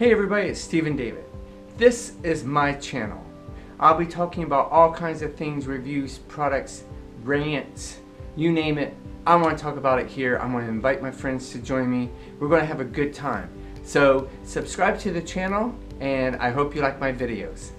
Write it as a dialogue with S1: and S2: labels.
S1: Hey everybody, it's Steven David. This is my channel. I'll be talking about all kinds of things, reviews, products, rants, you name it. I want to talk about it here. I'm going to invite my friends to join me. We're going to have a good time. So subscribe to the channel and I hope you like my videos.